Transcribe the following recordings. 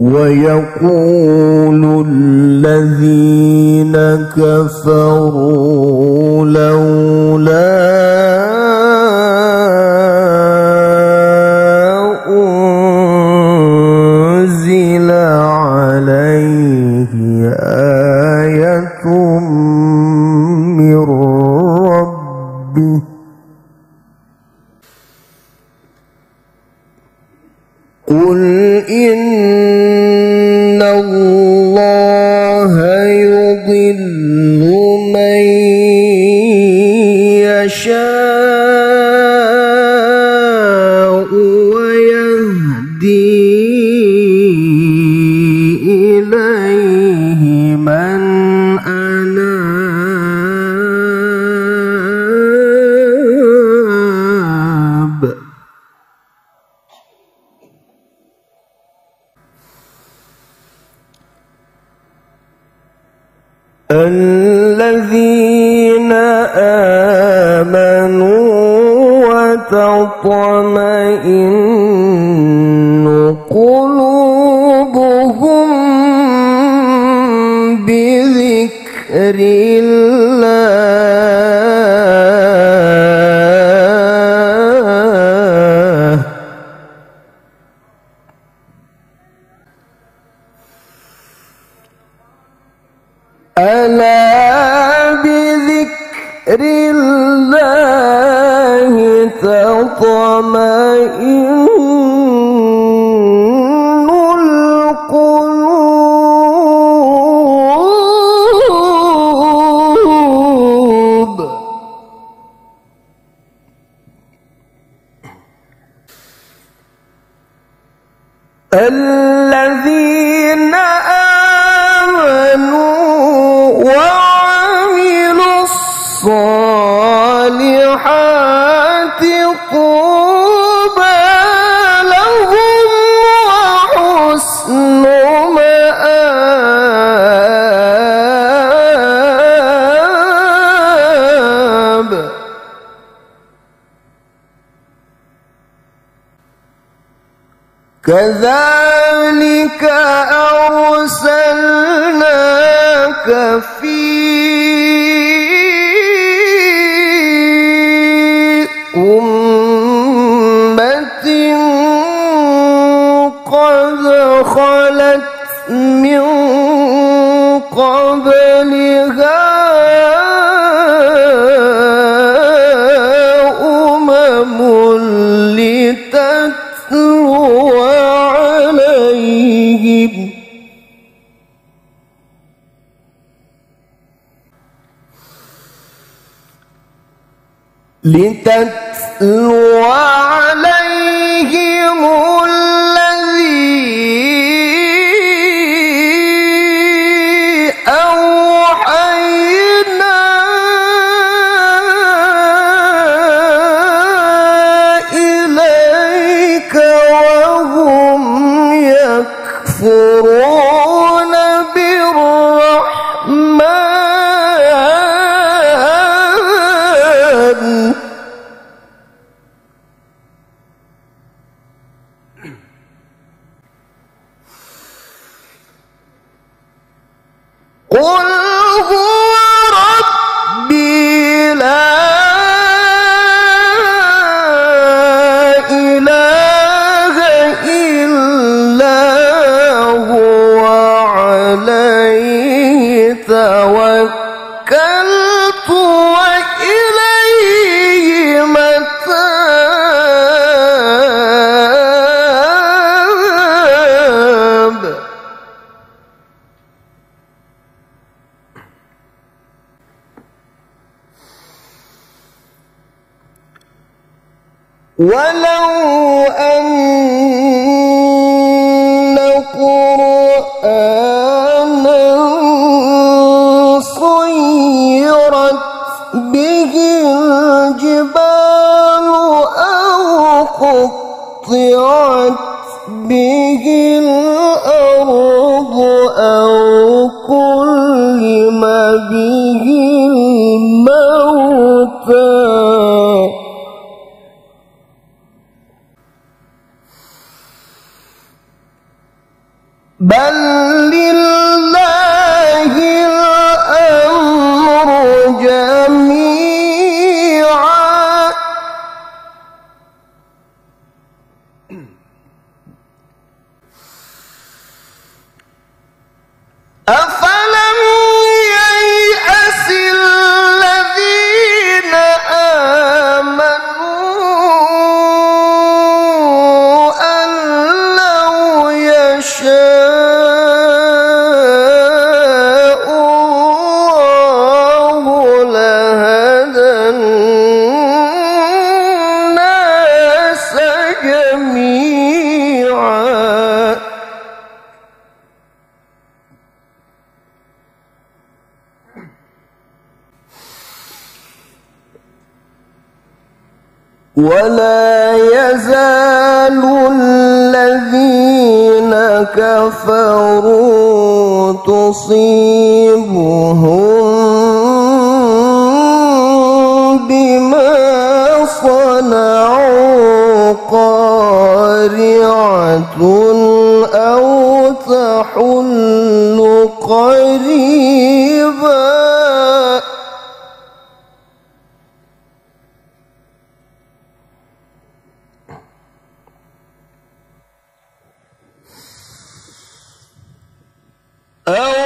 ويقول الذين كفروا لولا يضل الذين آمنوا وتطمئن تطمئن القلوب. كذلك أرسلناك في لتتلو عليهم Mm-hmm. ولو أن قرآنا صيرت به الجبال أو قطعت به الأرض بل لله الأمر جميعا ولا يزال الذين كفروا تصيبهم بما صنعوا قارعة أو تحل قريبا أو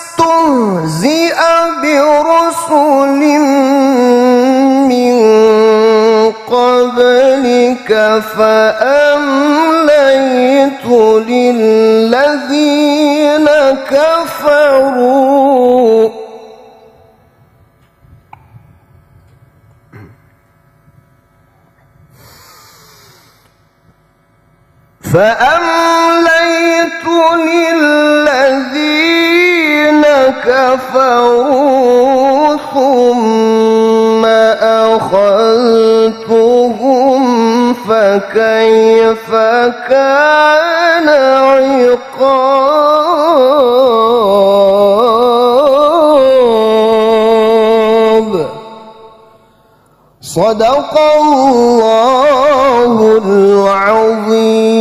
استهزئ برسل من قبلك فأمليت للذين كفروا. فأمليت للذين كفروا ثم أخذتهم فكيف كان عقاب؟ صدق الله العظيم.